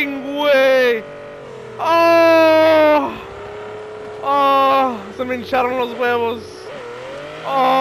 fucking way! Oh, ah. oh, ah, se me hincharon los huevos. Oh.